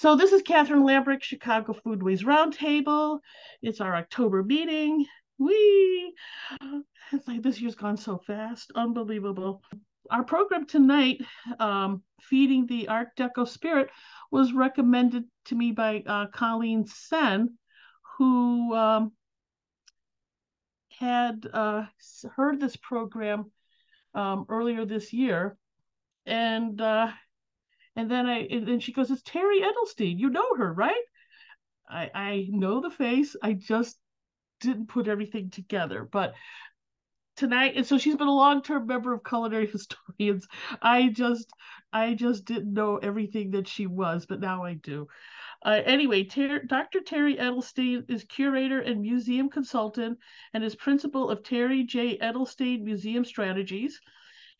So this is Catherine Lambrecht, Chicago Foodways Roundtable. It's our October meeting. We it's like this year's gone so fast, unbelievable. Our program tonight, um, feeding the Art Deco spirit, was recommended to me by uh, Colleen Sen, who um, had uh, heard this program um, earlier this year, and uh, and then I and then she goes, "It's Teri Edelstein. You know her, right?" I I know the face. I just didn't put everything together. But tonight, and so she's been a long-term member of Culinary Historians. I just I just didn't know everything that she was, but now I do. Uh, anyway, Ter- Dr. Teri Edelstein is curator and museum consultant and is principal of Teri J. Edelstein Museum Strategies.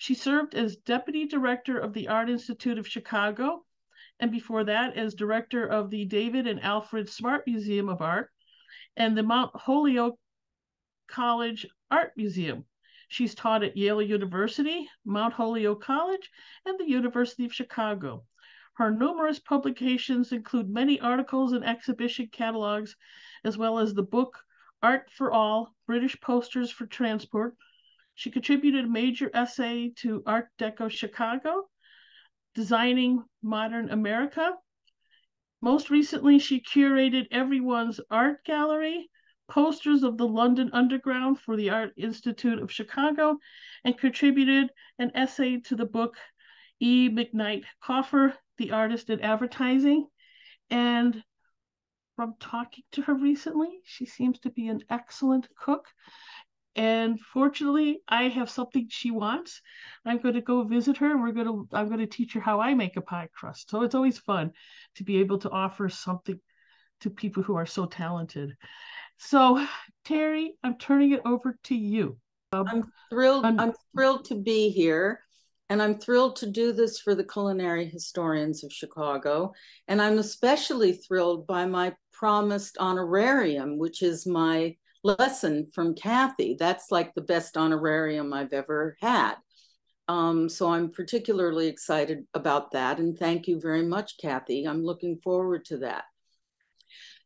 She served as deputy director of the Art Institute of Chicago, and before that, as director of the David and Alfred Smart Museum of Art and the Mount Holyoke College Art Museum. She's taught at Yale University, Mount Holyoke College, and the University of Chicago. Her numerous publications include many articles and exhibition catalogs, as well as the book Art for All British Posters for Transport, she contributed a major essay to Art Deco Chicago, Designing Modern America. Most recently, she curated Everyone's Art Gallery, posters of the London Underground for the Art Institute of Chicago, and contributed an essay to the book E. McKnight Kauffer, The Artist in Advertising. And from talking to her recently, she seems to be an excellent cook and fortunately i have something she wants. I'm going to go visit her and we're going to i'm going to teach her how i make a pie crust. So it's always fun to be able to offer something to people who are so talented. So terry i'm turning it over to you. Um, i'm thrilled I'm, I'm thrilled to be here and I'm thrilled to do this for the culinary historians of Chicago. And I'm especially thrilled by my promised honorarium, which is my lesson from Kathy. That's like the best honorarium I've ever had. Um, so I'm particularly excited about that. And thank you very much, Kathy. I'm looking forward to that.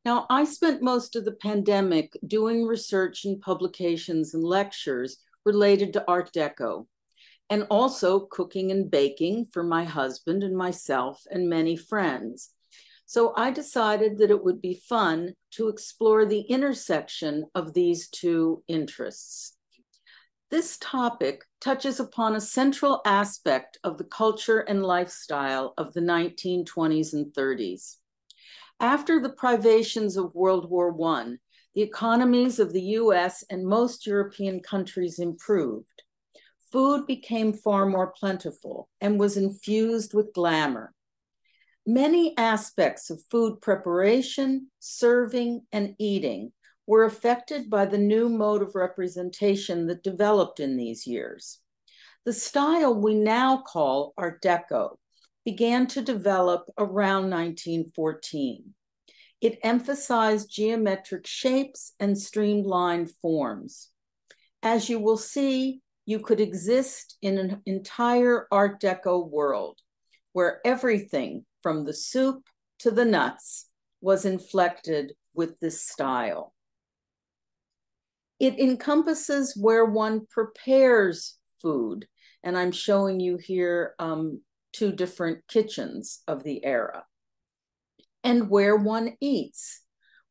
Now, I spent most of the pandemic doing research and publications and lectures related to Art Deco, and also cooking and baking for my husband and myself and many friends. So I decided that it would be fun to explore the intersection of these two interests. This topic touches upon a central aspect of the culture and lifestyle of the 1920s and 30s. After the privations of World War I, the economies of the US and most European countries improved. Food became far more plentiful and was infused with glamour. Many aspects of food preparation, serving, and eating were affected by the new mode of representation that developed in these years. The style we now call Art Deco began to develop around 1914. It emphasized geometric shapes and streamlined forms. As you will see, you could exist in an entire Art Deco world where everything from the soup to the nuts was inflected with this style. It encompasses where one prepares food, and I'm showing you here um, two different kitchens of the era, and where one eats,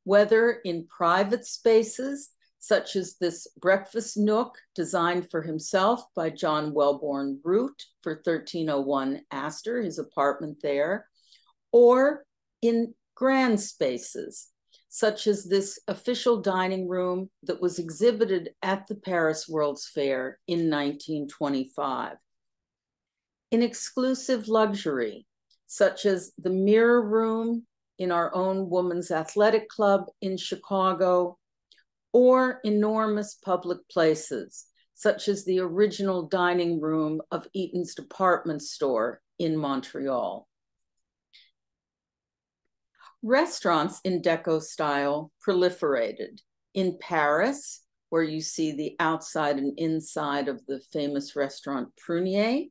whether in private spaces such as this breakfast nook designed for himself by John Wellborn Root for 1301 Astor, his apartment there, or in grand spaces, such as this official dining room that was exhibited at the Paris World's Fair in 1925. In exclusive luxury, such as the Mirror Room in our own Women's Athletic Club in Chicago, or enormous public places, such as the original dining room of Eaton's department store in Montreal. Restaurants in Deco style proliferated. In Paris, where you see the outside and inside of the famous restaurant Prunier,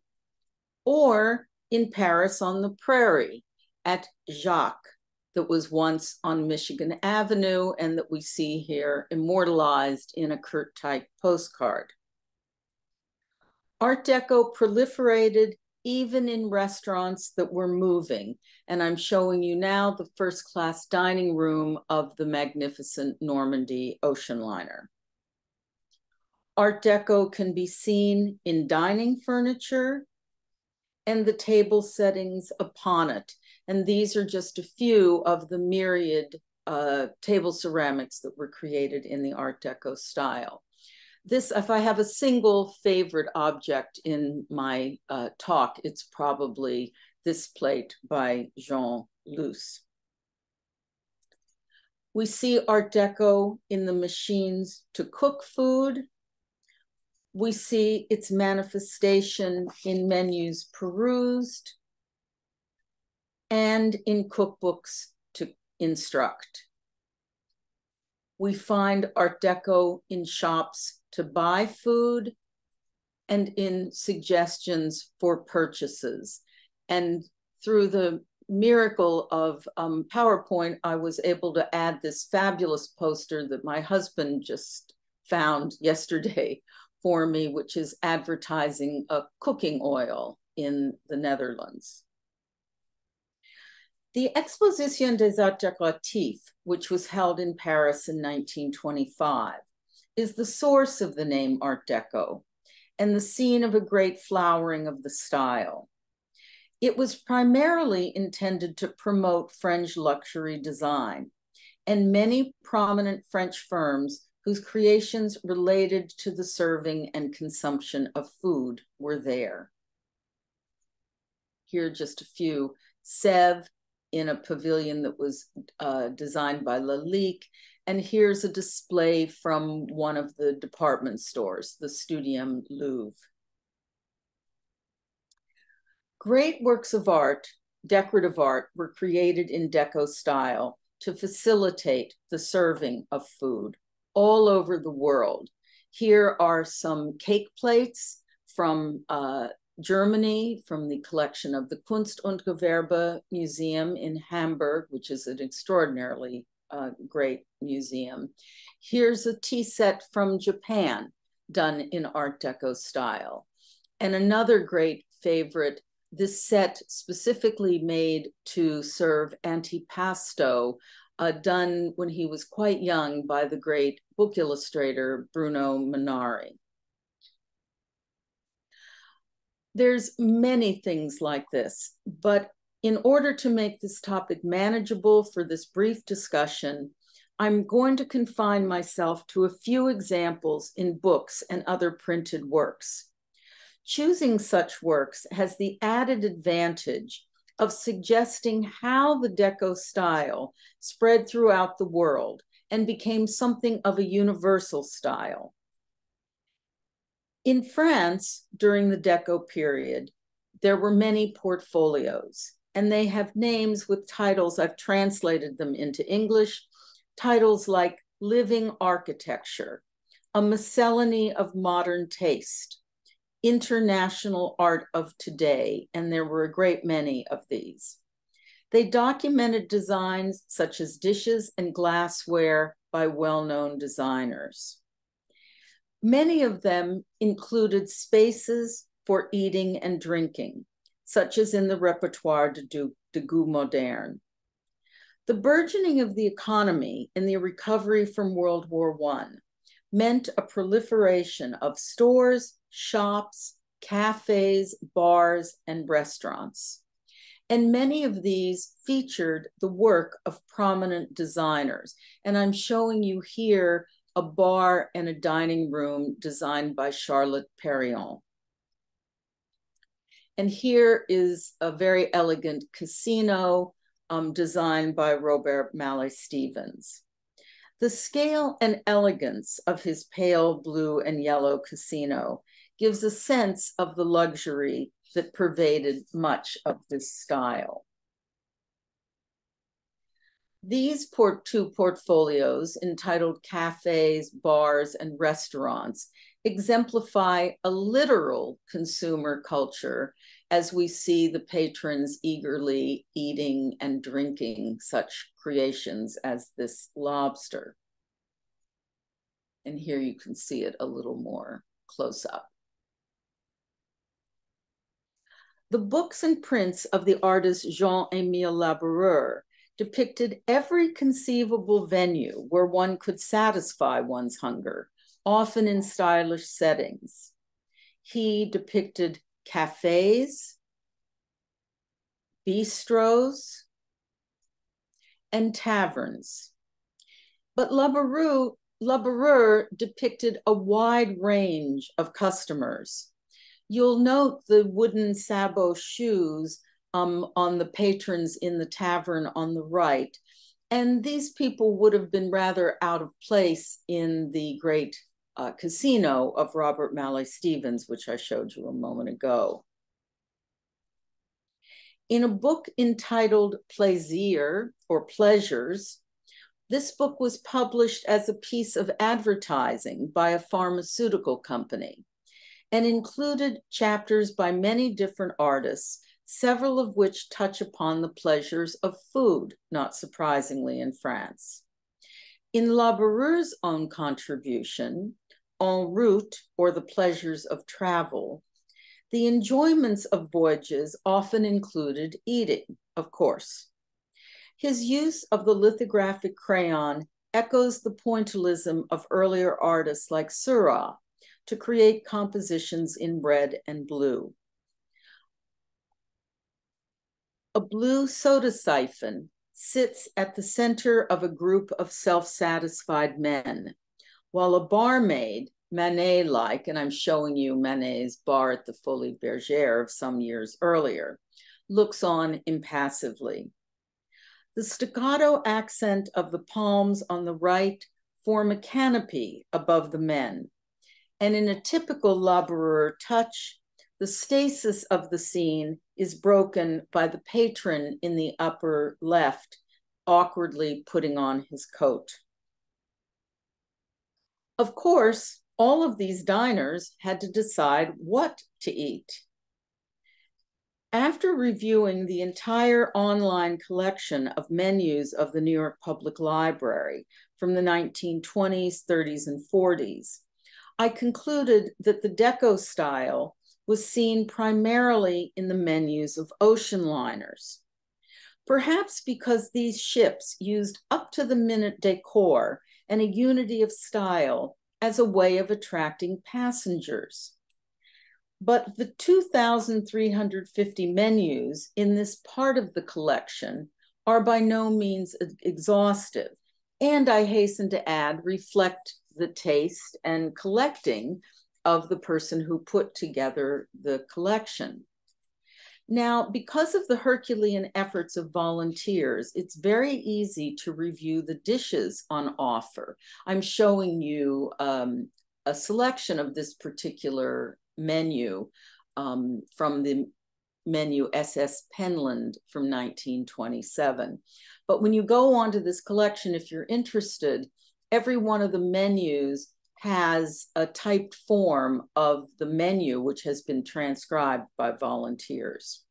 or in Paris on the Prairie at Jacques, that was once on Michigan Avenue and that we see here immortalized in a Curt Teich postcard. Art Deco proliferated even in restaurants that were moving. And I'm showing you now the first class dining room of the magnificent Normandie ocean liner. Art Deco can be seen in dining furniture and the table settings upon it. And these are just a few of the myriad uh, table ceramics that were created in the Art Deco style this, if I have a single favorite object in my uh, talk, it's probably this plate by Jean Luce. We see Art Deco in the machines to cook food. We see its manifestation in menus perused and in cookbooks to instruct. We find Art Deco in shops to buy food and in suggestions for purchases. And through the miracle of um, PowerPoint, I was able to add this fabulous poster that my husband just found yesterday for me, which is advertising a cooking oil in the Netherlands. The Exposition des Arts Décoratifs, which was held in Paris in 1925, is the source of the name Art Deco and the scene of a great flowering of the style. It was primarily intended to promote French luxury design, and many prominent French firms whose creations related to the serving and consumption of food were there. Here are just a few. Sèvres in a pavilion that was uh, designed by Lalique and here's a display from one of the department stores, the Studium Louvre. Great works of art, decorative art, were created in Deco style to facilitate the serving of food all over the world. Here are some cake plates from uh, Germany, from the collection of the Kunst und Gewerbe Museum in Hamburg, which is an extraordinarily uh, great museum. Here's a tea set from Japan done in Art Deco style. And another great favorite, this set specifically made to serve antipasto, uh, done when he was quite young by the great book illustrator Bruno Munari. There's many things like this, but in order to make this topic manageable for this brief discussion, I'm going to confine myself to a few examples in books and other printed works. Choosing such works has the added advantage of suggesting how the Deco style spread throughout the world and became something of a universal style. In France, during the Deco period, there were many portfolios and they have names with titles. I've translated them into English. Titles like Living Architecture, A Miscellany of Modern Taste, International Art of Today, and there were a great many of these. They documented designs such as dishes and glassware by well known designers. Many of them included spaces for eating and drinking, such as in the repertoire de, de goût moderne. The burgeoning of the economy in the recovery from World War I meant a proliferation of stores, shops, cafes, bars, and restaurants. And many of these featured the work of prominent designers. And I'm showing you here a bar and a dining room designed by Charlotte Perriand. And here is a very elegant casino um, designed by Robert Mallet-Stevens. The scale and elegance of his pale blue and yellow casino gives a sense of the luxury that pervaded much of this style. These port two portfolios entitled Cafes, Bars, and Restaurants exemplify a literal consumer culture as we see the patrons eagerly eating and drinking such creations as this lobster. And here you can see it a little more close up. The books and prints of the artist Jean-Émile Laboureur depicted every conceivable venue where one could satisfy one's hunger, often in stylish settings. He depicted cafes, bistros, and taverns. But Laboureur depicted a wide range of customers. You'll note the wooden sabot shoes um, on the patrons in the tavern on the right. And these people would have been rather out of place in the great uh, casino of Robert Mallet-Stevens, which I showed you a moment ago. In a book entitled Plaisir or Pleasures, this book was published as a piece of advertising by a pharmaceutical company and included chapters by many different artists several of which touch upon the pleasures of food, not surprisingly in France. In Laboureur's own contribution, En route, or the pleasures of travel, the enjoyments of voyages often included eating, of course. His use of the lithographic crayon echoes the pointillism of earlier artists like Seurat to create compositions in red and blue. A blue soda siphon sits at the center of a group of self satisfied men, while a barmaid, Manet like, and I'm showing you Manet's bar at the Folies Bergère of some years earlier, looks on impassively. The staccato accent of the palms on the right form a canopy above the men. And in a typical Laboureur touch, the stasis of the scene is broken by the patron in the upper left, awkwardly putting on his coat. Of course, all of these diners had to decide what to eat. After reviewing the entire online collection of menus of the New York Public Library from the 1920s, 30s, and 40s, I concluded that the Deco style was seen primarily in the menus of ocean liners. Perhaps because these ships used up to the minute decor and a unity of style as a way of attracting passengers. But the 2,350 menus in this part of the collection are by no means exhaustive, and I hasten to add, reflect the taste and collecting of the person who put together the collection. Now, because of the Herculean efforts of volunteers, it's very easy to review the dishes on offer. I'm showing you um, a selection of this particular menu um, from the menu SS Pennland from 1927. But when you go onto this collection, if you're interested, every one of the menus has a typed form of the menu, which has been transcribed by volunteers.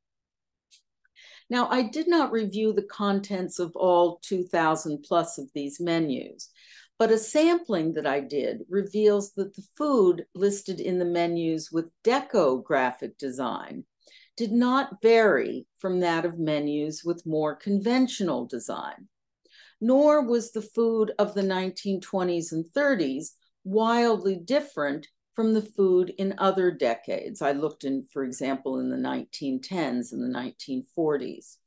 Now, I did not review the contents of all 2,000 plus of these menus, but a sampling that I did reveals that the food listed in the menus with deco graphic design did not vary from that of menus with more conventional design. Nor was the food of the 1920s and 30s wildly different from the food in other decades. I looked in, for example, in the 1910s and the 1940s.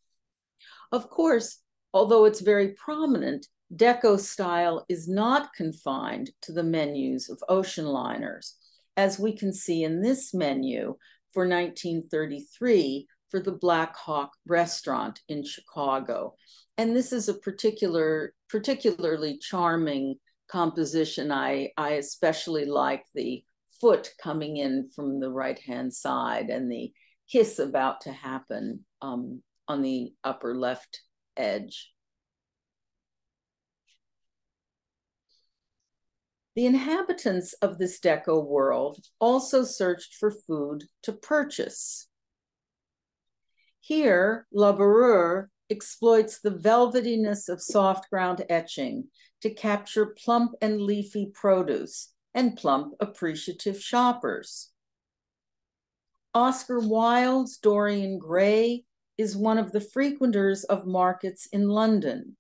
Of course, although it's very prominent, Deco style is not confined to the menus of ocean liners, as we can see in this menu for 1933 for the Black Hawk restaurant in Chicago. And this is a particular, particularly charming composition, I, I especially like the foot coming in from the right hand side and the kiss about to happen um, on the upper left edge. The inhabitants of this deco world also searched for food to purchase. Here, Laboureur exploits the velvetyness of soft ground etching to capture plump and leafy produce and plump appreciative shoppers. Oscar Wilde's Dorian Gray is one of the frequenters of markets in London.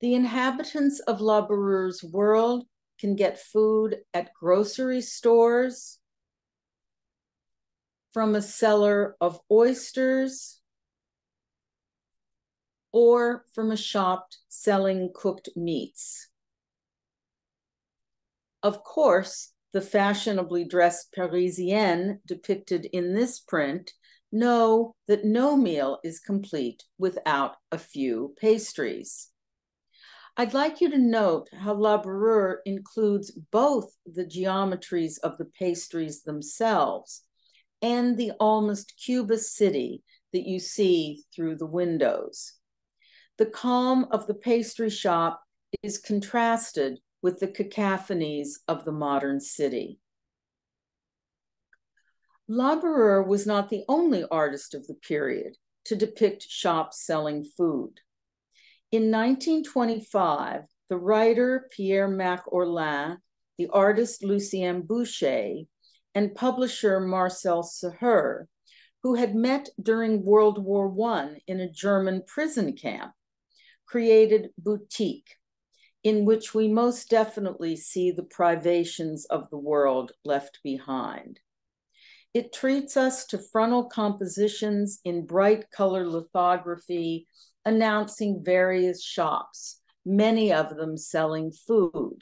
The inhabitants of Laboureur's world can get food at grocery stores, from a seller of oysters, or from a shop selling cooked meats. Of course, the fashionably dressed Parisienne depicted in this print know that no meal is complete without a few pastries. I'd like you to note how Laboureur includes both the geometries of the pastries themselves and the almost cubist city that you see through the windows. The calm of the pastry shop is contrasted with the cacophonies of the modern city. Laboureur was not the only artist of the period to depict shops selling food. In 1925, the writer Pierre Mac Orlan, the artist Lucien Boucher, and publisher Marcel Seheur, who had met during World War I in a German prison camp, created Boutique, in which we most definitely see the privations of the world left behind. It treats us to frontal compositions in bright color lithography announcing various shops, many of them selling food.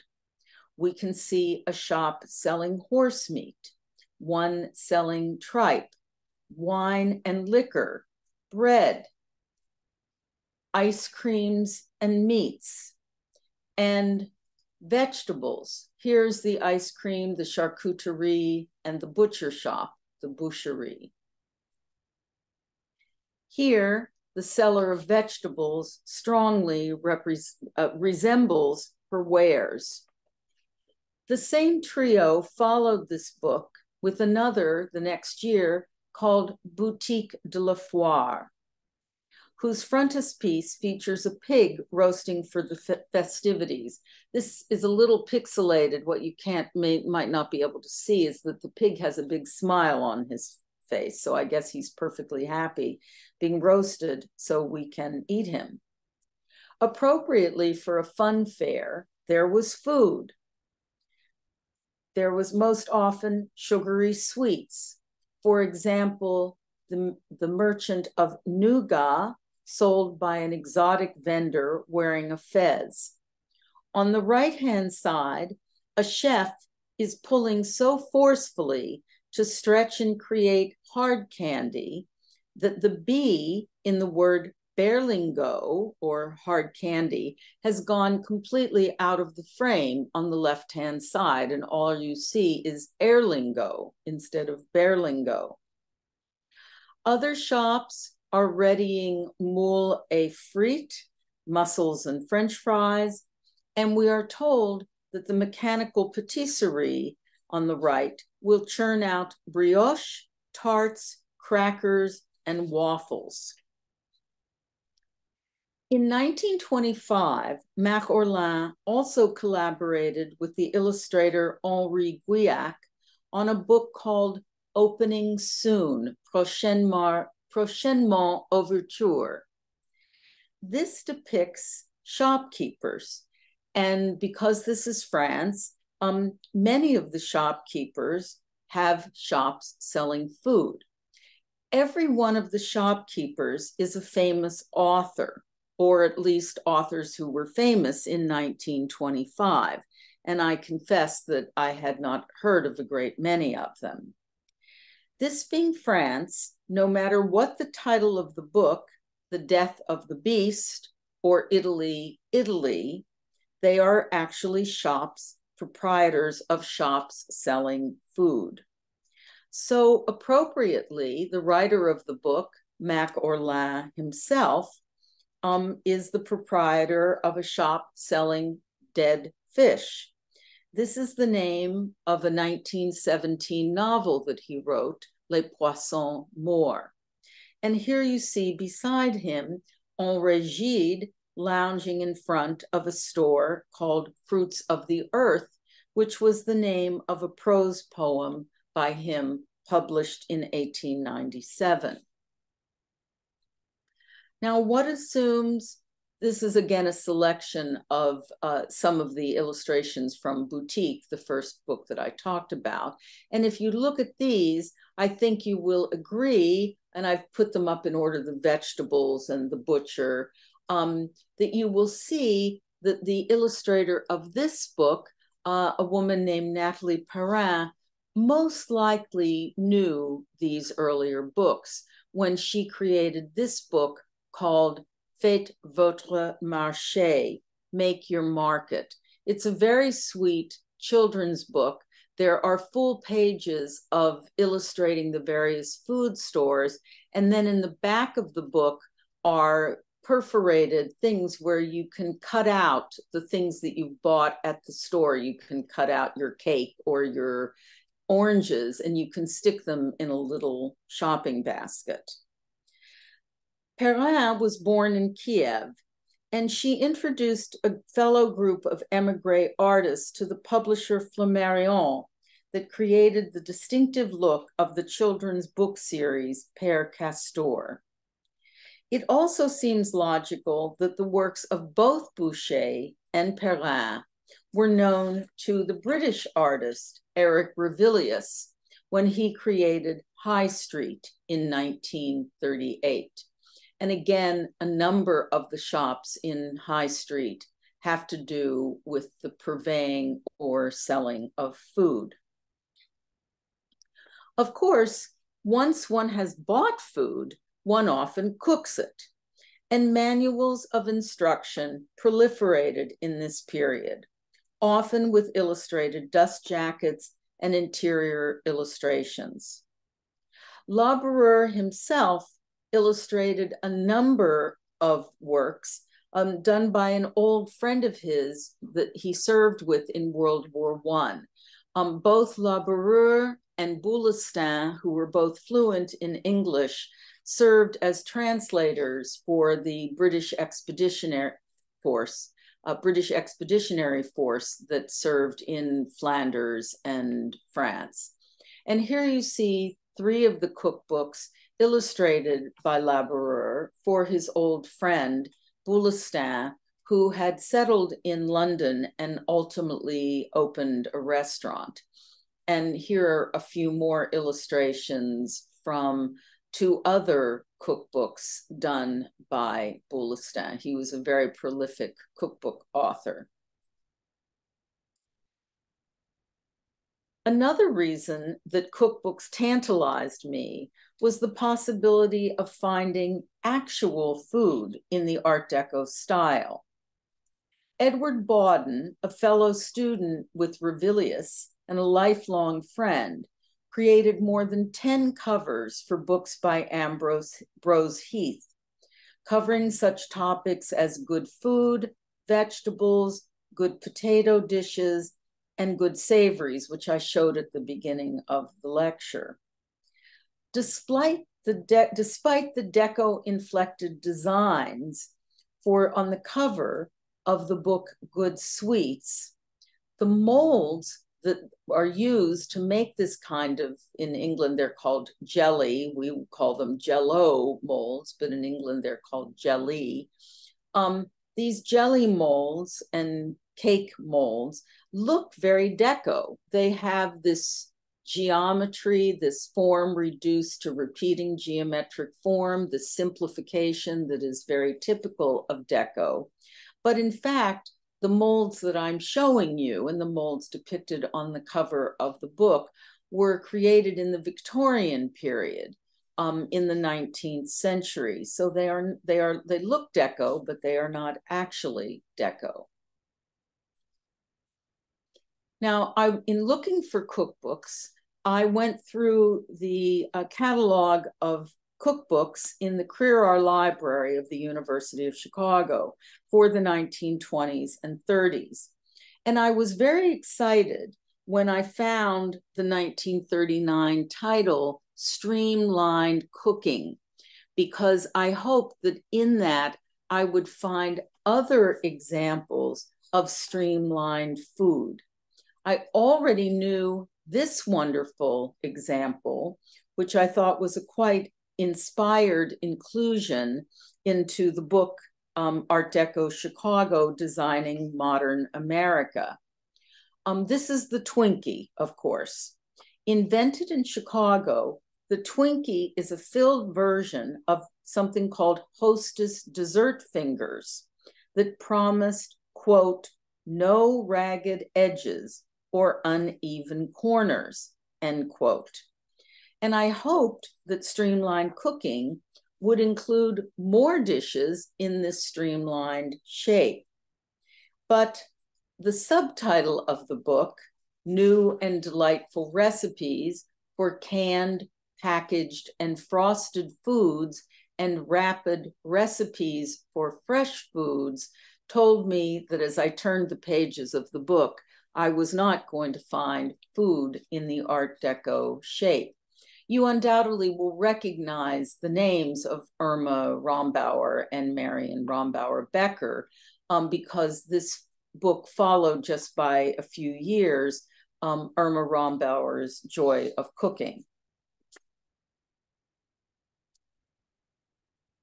We can see a shop selling horse meat, one selling tripe, wine and liquor, bread, ice creams and meats, and vegetables. Here's the ice cream, the charcuterie, and the butcher shop, the boucherie. Here, the seller of vegetables strongly uh, resembles her wares. The same trio followed this book with another the next year called Boutique de la Foire whose frontispiece features a pig roasting for the festivities. This is a little pixelated. What you can't may, might not be able to see is that the pig has a big smile on his face. So I guess he's perfectly happy being roasted so we can eat him. Appropriately for a fun fair, there was food. There was most often sugary sweets. For example, the, the merchant of Nougat sold by an exotic vendor wearing a fez. On the right hand side, a chef is pulling so forcefully to stretch and create hard candy that the B in the word berlingot or hard candy has gone completely out of the frame on the left hand side, and all you see is Erlingot instead of berlingot. Other shops are readying moule et frites, mussels and french fries, and we are told that the mechanical patisserie on the right will churn out brioche, tarts, crackers, and waffles. In 1925, Mac Orlan also collaborated with the illustrator Henri Guillac on a book called Opening Soon, Prochainement, Prochainement Ouverture. This depicts shopkeepers. And because this is France, um, many of the shopkeepers have shops selling food. Every one of the shopkeepers is a famous author, or at least authors who were famous in 1925. And I confess that I had not heard of a great many of them. This being France, no matter what the title of the book, The Death of the Beast, or Italy, Italy, they are actually shops, proprietors of shops selling food. So, appropriately, the writer of the book, Mac Orlan himself, um, is the proprietor of a shop selling dead fish. This is the name of a 1917 novel that he wrote Les Poissons Morts. And here you see beside him Henri Gide lounging in front of a store called Fruits of the Earth, which was the name of a prose poem by him published in 1897. Now, what assumes this is again a selection of uh, some of the illustrations from Boutique, the first book that I talked about. And if you look at these, I think you will agree, and I've put them up in order the vegetables and the butcher, um, that you will see that the illustrator of this book, uh, a woman named Nathalie Parain, most likely knew these earlier books when she created this book called Faites votre marché, make your market. It's a very sweet children's book. There are full pages of illustrating the various food stores. And then in the back of the book are perforated things where you can cut out the things that you bought at the store. You can cut out your cake or your oranges and you can stick them in a little shopping basket. Parain was born in Kiev, and she introduced a fellow group of emigre artists to the publisher Flammarion that created the distinctive look of the children's book series Père Castor. It also seems logical that the works of both Boucher and Parain were known to the British artist Eric Ravilious when he created High Street in 1938. And again, a number of the shops in High Street have to do with the purveying or selling of food. Of course, once one has bought food, one often cooks it. And manuals of instruction proliferated in this period, often with illustrated dust jackets and interior illustrations. Laboureur himself illustrated a number of works um, done by an old friend of his that he served with in World War One. Um, both Laboureur and Boulestin, who were both fluent in English, served as translators for the British Expeditionary Force, a British Expeditionary Force that served in Flanders and France. And here you see three of the cookbooks illustrated by Laboureur for his old friend Boulestin, who had settled in London and ultimately opened a restaurant. And here are a few more illustrations from two other cookbooks done by Boulestin. He was a very prolific cookbook author. Another reason that cookbooks tantalized me was the possibility of finding actual food in the Art Deco style. Edward Bawden, a fellow student with Ravilious and a lifelong friend, created more than 10 covers for books by Ambrose Brose Heath, covering such topics as good food, vegetables, good potato dishes, and good savories, which I showed at the beginning of the lecture despite the de- despite the deco inflected designs for on the cover of the book Good Sweets, the molds that are used to make this kind of in England they're called jelly. We call them jello molds, but in England they're called jelly. Um, these jelly molds and cake molds look very deco. They have this geometry, this form reduced to repeating geometric form, the simplification that is very typical of Deco. But in fact, the molds that I'm showing you and the molds depicted on the cover of the book were created in the Victorian period um, in the 19th century. So they are they are they look deco, but they are not actually deco. Now, I in looking for cookbooks, I went through the uh, catalog of cookbooks in the Crerar Library of the University of Chicago for the 1920s and 30s. And I was very excited when I found the 1939 title, streamlined cooking because I hoped that in that I would find other examples of streamlined food. I already knew this wonderful example, which I thought was a quite inspired inclusion into the book um, Art Deco Chicago Designing Modern America. Um, this is the Twinkie, of course. Invented in Chicago, the Twinkie is a filled version of something called Hostess dessert fingers that promised, quote, no ragged edges or uneven corners, end quote. And I hoped that streamlined cooking would include more dishes in this streamlined shape. But the subtitle of the book, New and Delightful Recipes for Canned, Packaged, and Frosted Foods and Rapid Recipes for Fresh Foods, told me that as I turned the pages of the book, I was not going to find food in the Art Deco shape. You undoubtedly will recognize the names of Irma Rombauer and Marion Rombauer Becker um, because this book followed just by a few years um, Irma Rombauer's Joy of Cooking.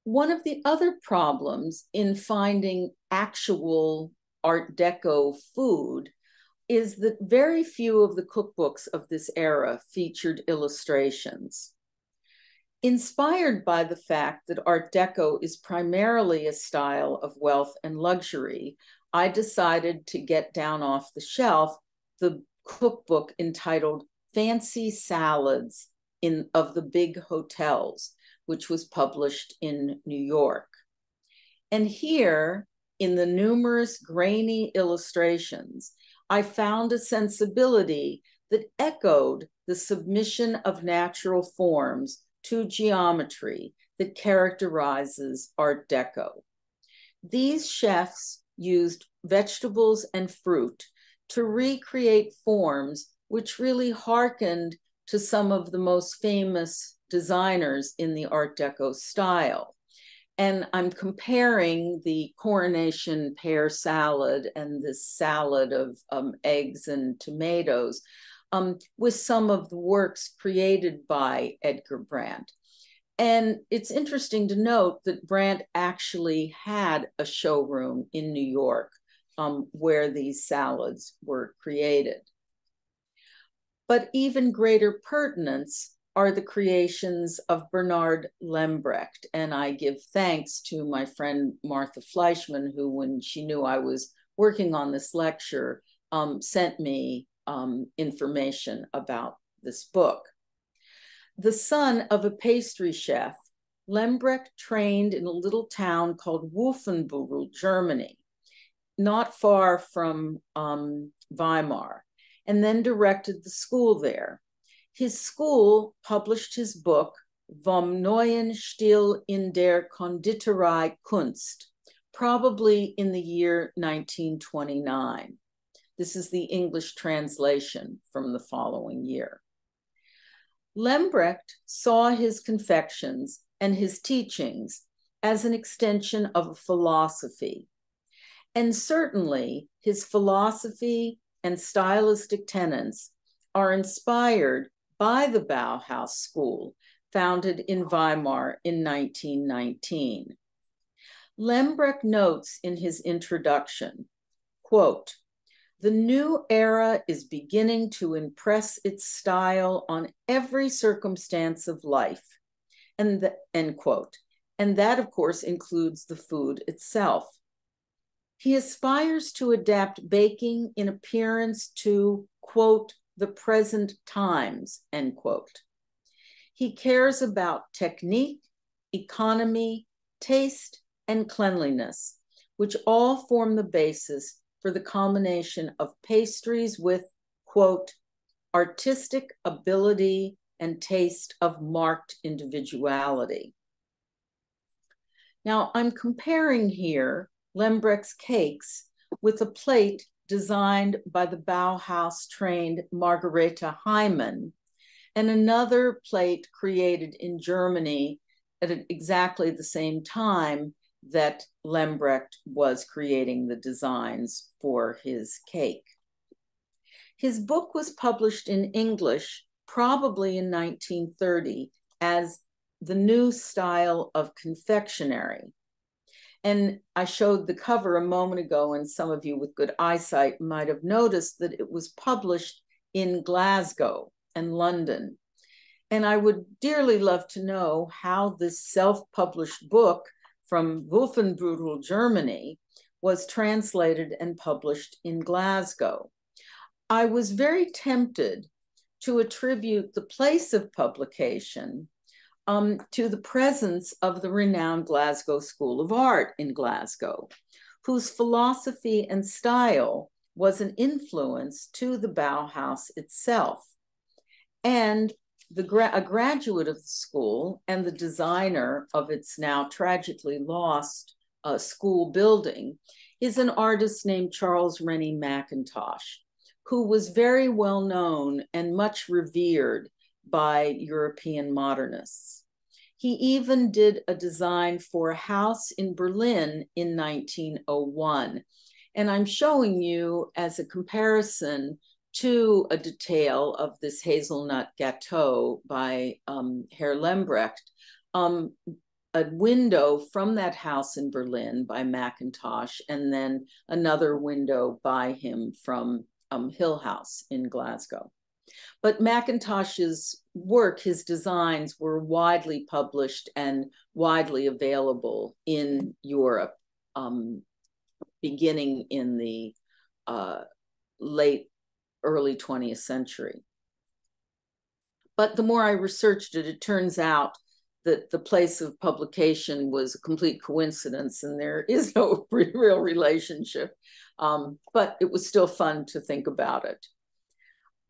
One of the other problems in finding actual Art Deco food is that very few of the cookbooks of this era featured illustrations. Inspired by the fact that Art Deco is primarily a style of wealth and luxury, I decided to get down off the shelf the cookbook entitled Fancy Salads in of the Big Hotels, which was published in New York. And here, in the numerous grainy illustrations, I found a sensibility that echoed the submission of natural forms to geometry that characterizes Art Deco. These chefs used vegetables and fruit to recreate forms which really hearkened to some of the most famous designers in the Art Deco style and I'm comparing the coronation pear salad and this salad of um, eggs and tomatoes um, with some of the works created by Edgar Brandt. And it's interesting to note that Brandt actually had a showroom in New York um, where these salads were created. But even greater pertinence are the creations of Bernard Lembrecht. And I give thanks to my friend Martha Fleischman, who, when she knew I was working on this lecture, um, sent me um, information about this book. The son of a pastry chef, Lembrecht trained in a little town called Wolfenbüttel, Germany, not far from um, Weimar, and then directed the school there. His school published his book, Vom neuen Stil in der Konditorei Kunst, probably in the year 1929. This is the English translation from the following year. Lembrecht saw his confections and his teachings as an extension of a philosophy. And certainly his philosophy and stylistic tenets are inspired by the Bauhaus School, founded in Weimar in 1919. Lembrecht notes in his introduction, quote, the new era is beginning to impress its style on every circumstance of life. And the, end quote. And that, of course, includes the food itself. He aspires to adapt baking in appearance to, quote, the present times, end quote. He cares about technique, economy, taste, and cleanliness, which all form the basis for the culmination of pastries with, quote, artistic ability and taste of marked individuality. Now, I'm comparing here Lembrecht's cakes with a plate designed by the Bauhaus trained Margarete Heymann and another plate created in Germany at exactly the same time that Lembrecht was creating the designs for his cake. His book was published in English probably in 1930 as The New Style of Confectionery. And I showed the cover a moment ago, and some of you with good eyesight might have noticed that it was published in Glasgow and London. And I would dearly love to know how this self published book from Wolfenbüttel, Germany, was translated and published in Glasgow. I was very tempted to attribute the place of publication um, to the presence of the renowned Glasgow School of Art in Glasgow, whose philosophy and style was an influence to the Bauhaus itself. And the a graduate of the school and the designer of its now tragically lost uh, school building is an artist named Charles Rennie Mackintosh, who was very well known and much revered by European modernists. He even did a design for a house in Berlin in 1901. And I'm showing you as a comparison to a detail of this hazelnut gâteau by um, Herr Lembrecht, um, a window from that house in Berlin by Mackintosh, and then another window by him from um, Hill House in Glasgow. But Mackintosh's work, his designs were widely published and widely available in Europe, um, beginning in the uh, late early 20th century. But the more I researched it, it turns out that the place of publication was a complete coincidence and there is no real relationship. Um, but it was still fun to think about it.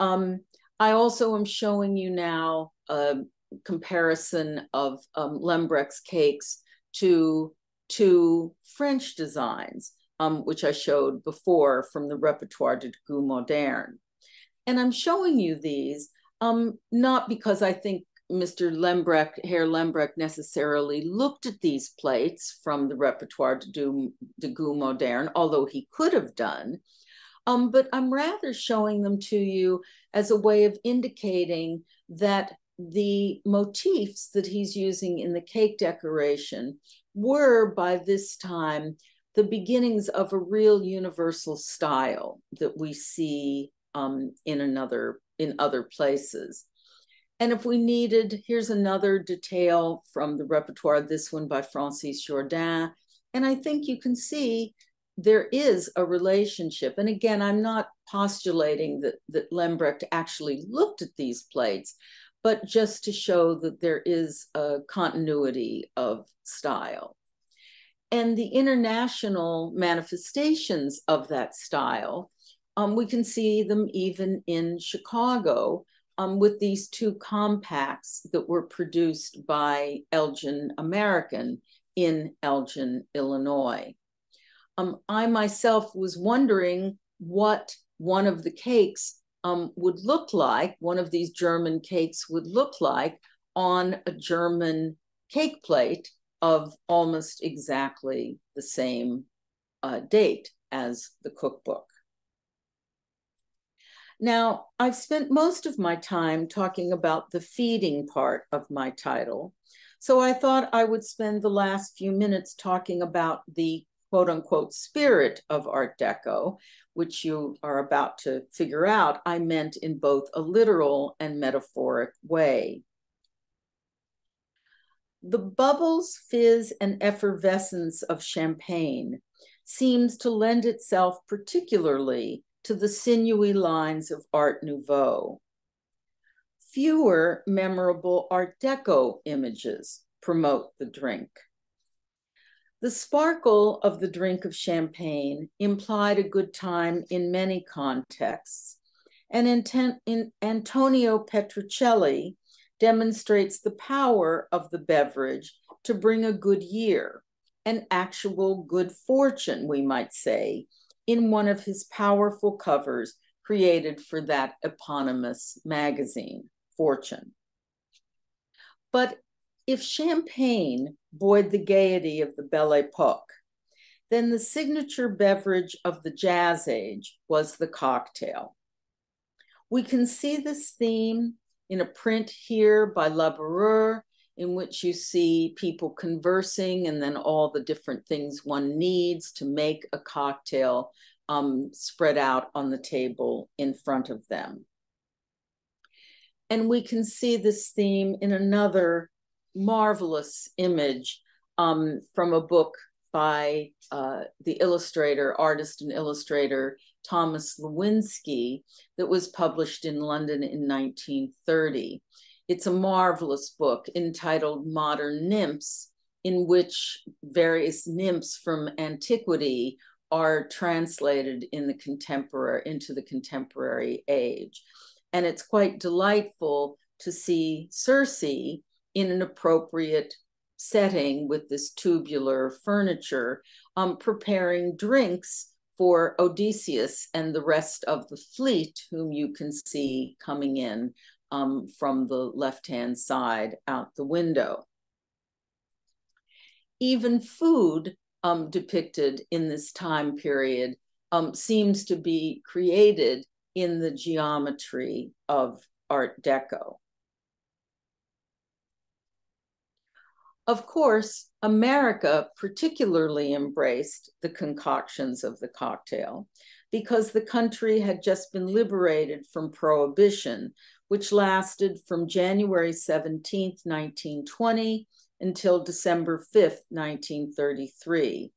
Um, I also am showing you now a comparison of um, Lembrecht's cakes to two French designs, um, which I showed before from the Repertoire de Goût Moderne. And I'm showing you these um, not because I think Mr. Lembrecht, Herr Lembrecht necessarily looked at these plates from the repertoire de, de goût moderne, although he could have done. Um, but I'm rather showing them to you as a way of indicating that the motifs that he's using in the cake decoration were by this time the beginnings of a real universal style that we see um, in another in other places. And if we needed, here's another detail from the repertoire, this one by Francis Jourdain. And I think you can see there is a relationship. And again, I'm not postulating that, that Lembrecht actually looked at these plates, but just to show that there is a continuity of style. And the international manifestations of that style um, we can see them even in Chicago um, with these two compacts that were produced by Elgin American in Elgin, Illinois. Um, I myself was wondering what one of the cakes um, would look like, one of these German cakes would look like on a German cake plate of almost exactly the same uh, date as the cookbook. Now, I've spent most of my time talking about the feeding part of my title. So I thought I would spend the last few minutes talking about the quote unquote spirit of Art Deco, which you are about to figure out I meant in both a literal and metaphoric way. The bubbles, fizz, and effervescence of champagne seems to lend itself particularly to the sinewy lines of Art Nouveau. Fewer memorable Art Deco images promote the drink. The sparkle of the drink of champagne implied a good time in many contexts, and in Antonio Petruccelli demonstrates the power of the beverage to bring a good year, an actual good fortune, we might say, in one of his powerful covers created for that eponymous magazine. fortune. But if champagne buoyed the gaiety of the Belle Epoque, then the signature beverage of the Jazz Age was the cocktail. We can see this theme in a print here by Laboureur, in which you see people conversing and then all the different things one needs to make a cocktail um, spread out on the table in front of them. And we can see this theme in another marvelous image um, from a book by uh, the illustrator, artist and illustrator Thomas Lowinsky that was published in London in 1930. It's a marvelous book entitled Modern Nymphs, in which various nymphs from antiquity are translated in the contemporary into the contemporary age. And it's quite delightful to see Circe in an appropriate setting with this tubular furniture, um, preparing drinks for Odysseus and the rest of the fleet, whom you can see coming in um, from the left hand side out the window. Even food um, depicted in this time period um, seems to be created in the geometry of Art Deco. Of course, America particularly embraced the concoctions of the cocktail because the country had just been liberated from prohibition, which lasted from January 17, 1920 until December 5, 1933.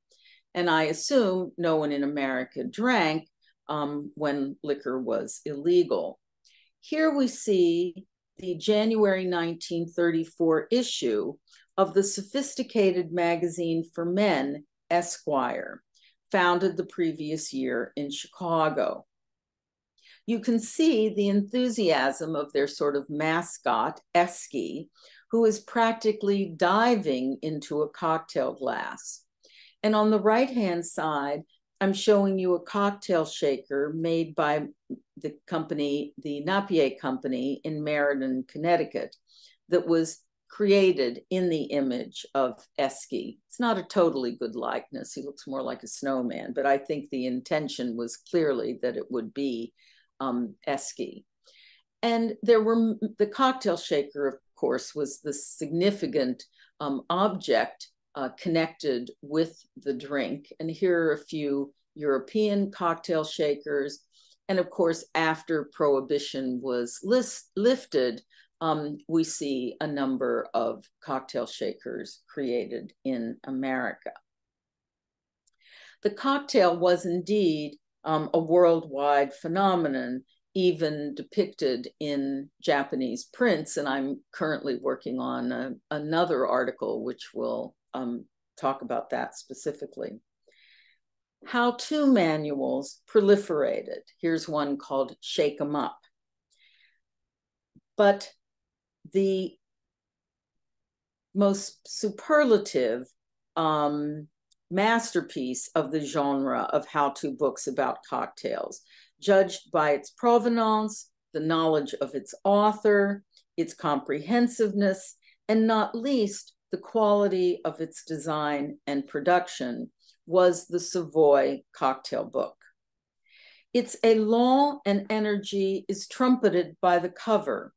And I assume no one in America drank um, when liquor was illegal. Here we see the January 1934 issue of the sophisticated magazine for men, Esquire, founded the previous year in Chicago. You can see the enthusiasm of their sort of mascot, Esky, who is practically diving into a cocktail glass. And on the right hand side, I'm showing you a cocktail shaker made by the company, the Napier Company in Meriden, Connecticut, that was created in the image of Esky. It's not a totally good likeness. He looks more like a snowman, but I think the intention was clearly that it would be um, Esky. And there were the cocktail shaker, of course, was the significant um, object uh, connected with the drink. And here are a few European cocktail shakers. And of course, after prohibition was list, lifted, um, we see a number of cocktail shakers created in America. The cocktail was indeed um, a worldwide phenomenon, even depicted in Japanese prints. And I'm currently working on a, another article which will um, talk about that specifically. How to manuals proliferated. Here's one called Shake 'em Up. But the most superlative um, masterpiece of the genre of how to books about cocktails, judged by its provenance, the knowledge of its author, its comprehensiveness, and not least the quality of its design and production, was the Savoy cocktail book. Its elan and energy is trumpeted by the cover,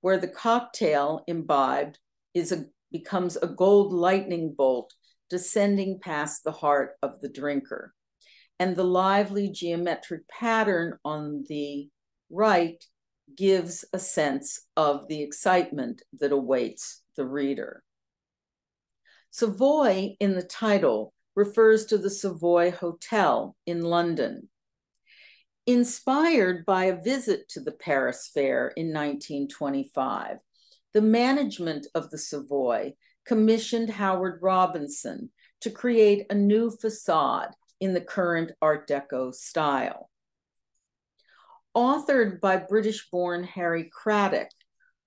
where the cocktail imbibed is a, becomes a gold lightning bolt descending past the heart of the drinker. And the lively geometric pattern on the right gives a sense of the excitement that awaits the reader. Savoy in the title refers to the Savoy Hotel in London, Inspired by a visit to the Paris Fair in 1925, the management of the Savoy commissioned Howard Robertson to create a new facade in the current Art Deco style. Authored by British born Harry Craddock,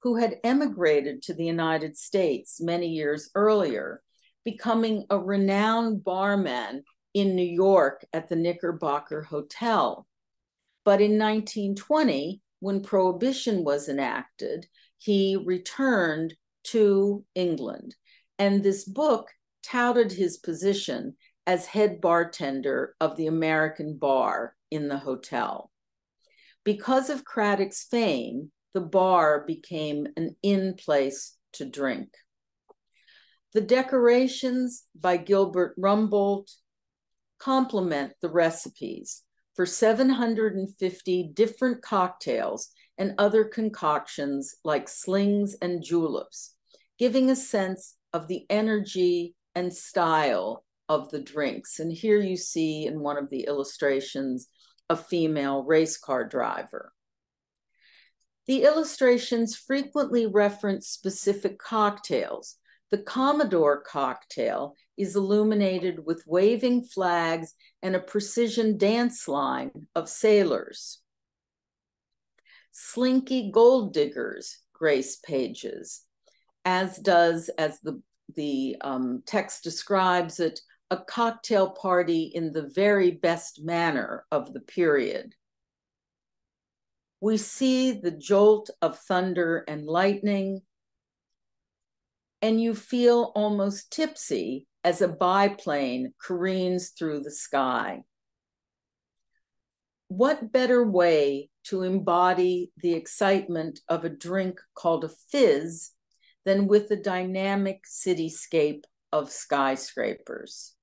who had emigrated to the United States many years earlier, becoming a renowned barman in New York at the Knickerbocker Hotel but in 1920, when prohibition was enacted, he returned to England. And this book touted his position as head bartender of the American bar in the hotel. Because of Craddock's fame, the bar became an in place to drink. The decorations by Gilbert Rumbold complement the recipes for 750 different cocktails and other concoctions like slings and juleps, giving a sense of the energy and style of the drinks. And here you see in one of the illustrations a female race car driver. The illustrations frequently reference specific cocktails. The Commodore cocktail is illuminated with waving flags and a precision dance line of sailors. Slinky gold diggers grace pages, as does, as the, the um, text describes it, a cocktail party in the very best manner of the period. We see the jolt of thunder and lightning, and you feel almost tipsy as a biplane careens through the sky. What better way to embody the excitement of a drink called a fizz than with the dynamic cityscape of skyscrapers?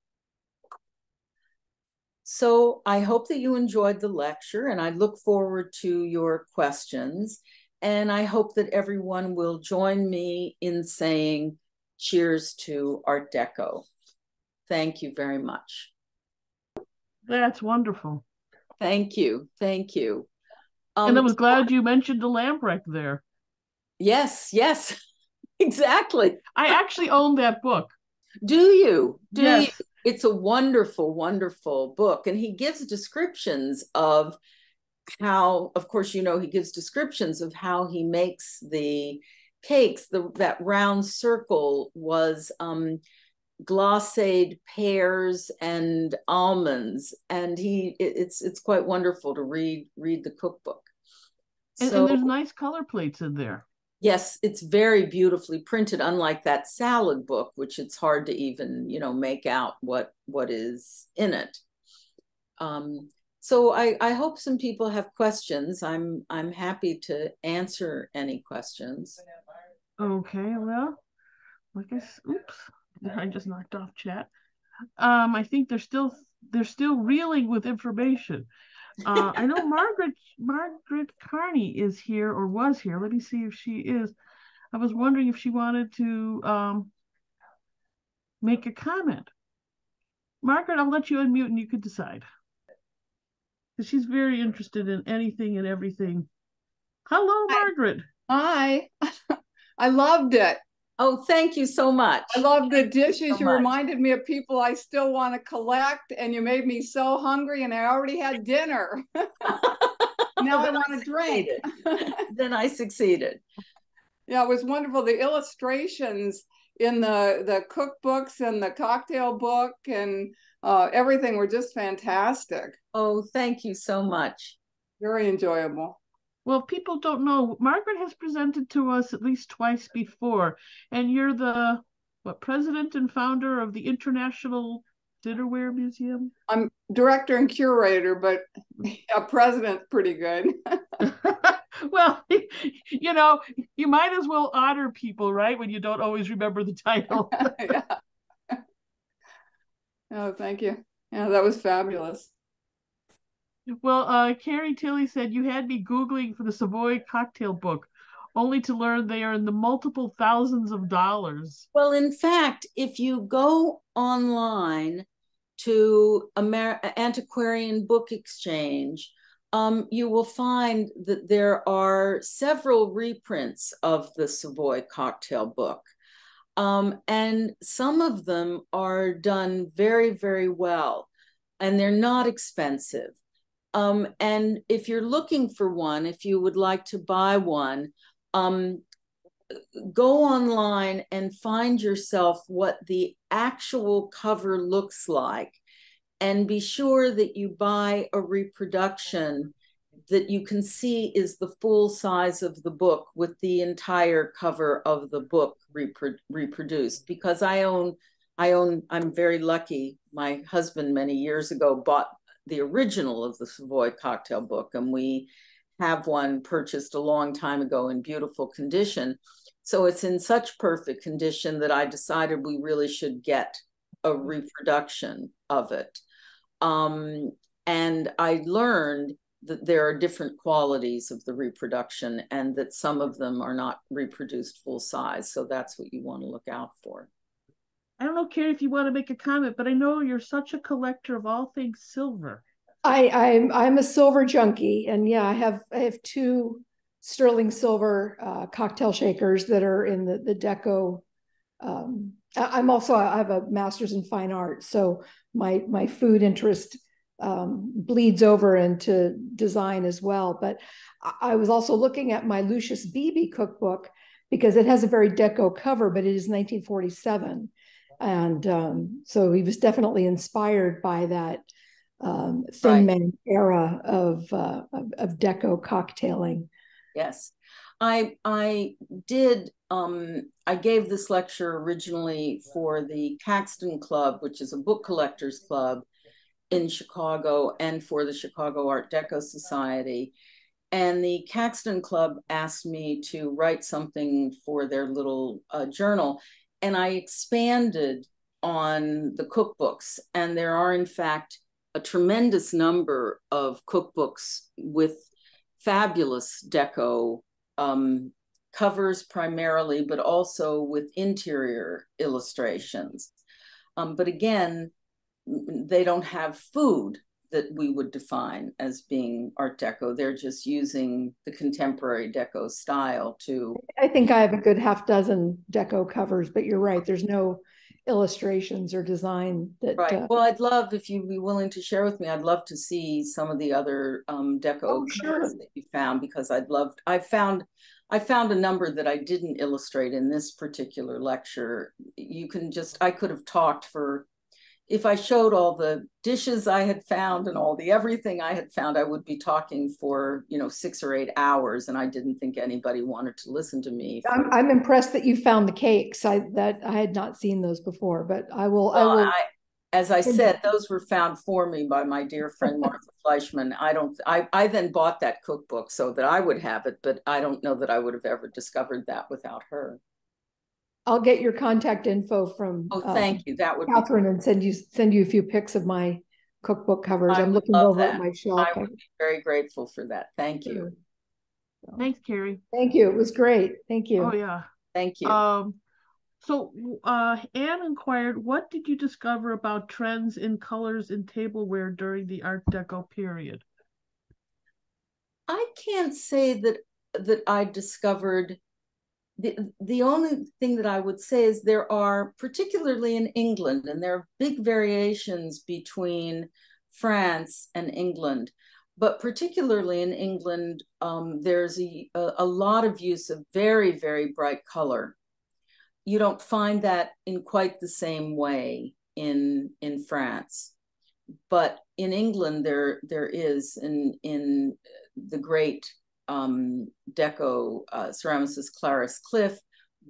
So I hope that you enjoyed the lecture and I look forward to your questions. And I hope that everyone will join me in saying cheers to Art Deco. Thank you very much. That's wonderful. Thank you. Thank you. Um, and I was glad you mentioned the Lamprecht there. Yes, yes, exactly. I actually own that book. Do you? Do yes. you? It's a wonderful, wonderful book. And he gives descriptions of how, of course, you know, he gives descriptions of how he makes the cakes. The that round circle was um glacade pears and almonds. And he it's it's quite wonderful to read read the cookbook. And, so, and there's nice color plates in there. Yes it's very beautifully printed unlike that salad book which it's hard to even you know make out what what is in it. Um, so I, I hope some people have questions i'm i'm happy to answer any questions okay well i guess oops I just knocked off chat. Um, I think they're still they're still reeling with information. Uh, I know Margaret Margaret Carney is here or was here. Let me see if she is. I was wondering if she wanted to um, make a comment. Margaret, I'll let you unmute and you could decide. Because she's very interested in anything and everything. Hello, Margaret. Hi. I loved it. Oh, thank you so much. I love the dishes. So you much. reminded me of people I still want to collect, and you made me so hungry, and I already had dinner. now I want to drink. then I succeeded. Yeah, it was wonderful. The illustrations in the the cookbooks and the cocktail book and uh, everything were just fantastic. Oh, thank you so much. Very enjoyable. Well, people don't know. Margaret has presented to us at least twice before, and you're the what president and founder of the International Dinnerware Museum. I'm director and curator, but a president's pretty good. well, you know, you might as well honor people, right? When you don't always remember the title. yeah. Oh, thank you. Yeah, that was fabulous. Well, uh, Carrie Tilly said you had me Googling for the Savoy cocktail book, only to learn they are in the multiple thousands of dollars. Well, in fact, if you go online to Amer- Antiquarian Book Exchange, um, you will find that there are several reprints of the Savoy cocktail book. Um, and some of them are done very, very well, and they're not expensive. Um, and if you're looking for one, if you would like to buy one, um, go online and find yourself what the actual cover looks like and be sure that you buy a reproduction that you can see is the full size of the book with the entire cover of the book repro- reproduced. Because I own I own I'm very lucky. My husband many years ago bought the original of the Savoy cocktail book and we have one purchased a long time ago in beautiful condition. So it's in such perfect condition that I decided we really should get a reproduction of it um, and I learned that there are different qualities of the reproduction and that some of them are not reproduced full size. So that's what you want to look out for. I don't know, Carrie, if you want to make a comment, but I know you're such a collector of all things silver. I, I'm I'm a silver junkie, and yeah, I have I have two sterling silver uh, cocktail shakers that are in the the deco. Um, I'm also I have a master's in fine art, so my my food interest um, bleeds over into design as well. But I was also looking at my Lucius Beebe cookbook because it has a very deco cover, but it is 1947. And um, so he was definitely inspired by that um, Thin right. Man era of, uh, of, of deco cocktailing. Yes, I I did. Um, I gave this lecture originally for the Caxton Club, which is a book collectors club, in Chicago and for the Chicago Art Deco Society. And the Caxton Club asked me to write something for their little uh, journal. And I expanded on the cookbooks. And there are, in fact, a tremendous number of cookbooks with fabulous deco um, covers primarily, but also with interior illustrations. Um, but again, they don't have food that we would define as being art deco they're just using the contemporary deco style to i think i have a good half dozen deco covers but you're right there's no illustrations or design that right uh, well i'd love if you'd be willing to share with me i'd love to see some of the other um, deco oh, sure. that you found because i'd love i found I found a number that I didn't illustrate in this particular lecture. You can just, I could have talked for if I showed all the dishes I had found and all the everything I had found, I would be talking for, you know, six or eight hours. And I didn't think anybody wanted to listen to me. For... I'm, I'm, impressed that you found the cakes. I that I had not seen those before, but I will well, I will I, as I said, those were found for me by my dear friend Martha Fleischman. I don't I, I then bought that cookbook so that I would have it, but I don't know that I would have ever discovered that without her. I'll get your contact info from. Oh, uh, thank you. That would Catherine, and send you send you a few pics of my cookbook covers. I am looking over that. at my shelf. I would be very grateful for that. Thank you. Thanks, Carrie. Thank you. It was great. Thank you. Oh yeah. Thank you. Um, so uh, Anne inquired, what did you discover about trends in colors in tableware during the Art Deco period? I can't say that that I discovered the, the only thing that I would say is there are, particularly in England, and there are big variations between France and England, but particularly in England, um, there's a, a lot of use of very, very bright color. You don't find that in quite the same way in, in France. But in England, there, there is in, in the great um, Deco uh, ceramicist Clarice Cliff,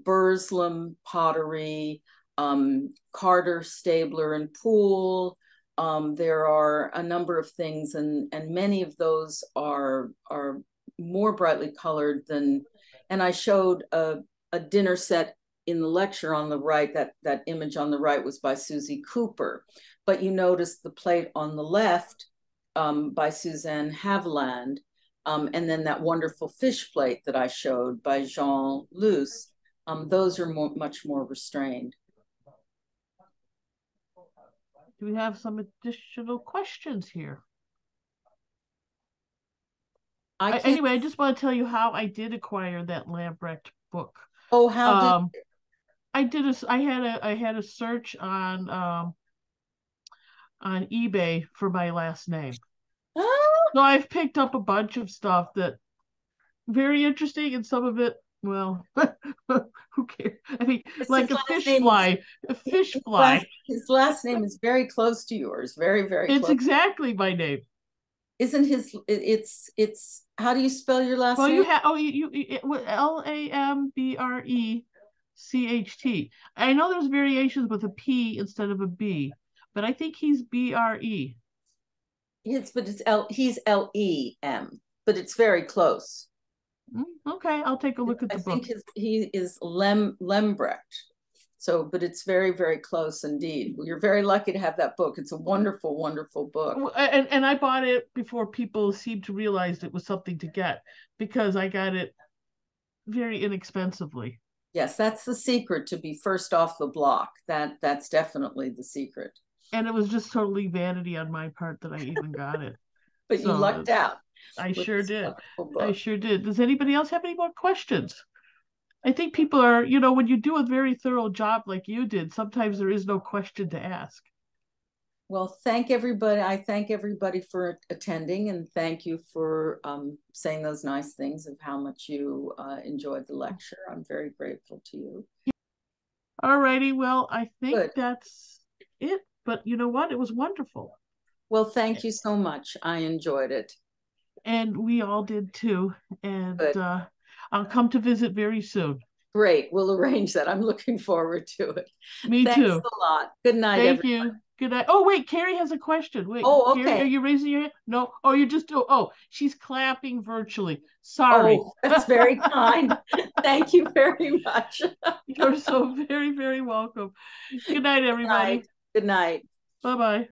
Burslem pottery, um, Carter, Stabler, and Poole. Um, there are a number of things, and and many of those are are more brightly colored than. And I showed a, a dinner set in the lecture on the right. That that image on the right was by Susie Cooper, but you notice the plate on the left um, by Suzanne Haviland um, and then that wonderful fish plate that I showed by Jean Luce, um, those are more, much more restrained. Do we have some additional questions here? I, anyway, I just want to tell you how I did acquire that Lambrecht book. Oh, how um, did I did a I had a I had a search on um on eBay for my last name. So I've picked up a bunch of stuff that very interesting, and some of it, well, who cares? I mean, it's like a fish fly, a fish fly. His last, his last, name is very close to yours. Very, very. It's exactly my name. isn't his it's it's how do you spell your last well, name? you have oh you, you L A M B R E C H T. I know there's variations with a P instead of a B, but I think he's B R E. It's but it's L he's L E M, but it's very close. Mm, okay, I'll take a look at the I book. think his, he is Lem Lembrecht. So, but it's very, very close indeed. You're very lucky to have that book. It's a wonderful, wonderful book. And and I bought it before people seemed to realize it was something to get because I got it very inexpensively. Yes, that's the secret to be first off the block. That that's definitely the secret. And it was just totally vanity on my part that I even got it. but so you lucked out. I sure did. I sure did. Does anybody else have any more questions? I think people are, you know, when you do a very thorough job like you did, sometimes there is no question to ask. Well, thank everybody. I thank everybody for attending and thank you for um, saying those nice things of how much you uh, enjoyed the lecture. I'm very grateful to you. All righty. Well, I think Good. that's it. But you know what? It was wonderful. Well, thank you so much. I enjoyed it. And we all did too. And Good. uh, I'll come to visit very soon. Great. We'll arrange that. I'm looking forward to it. Me Thanks too. a lot. Good night. Thank everyone. you. Good night. Oh, wait, Carrie has a question. Wait. Oh, Carrie, okay. are you raising your hand? No. Oh, you're just oh, oh she's clapping virtually. Sorry. Oh, that's very kind. Thank you very much. You're so very, very welcome. Good night, Good everybody. night. Good night. Bye bye.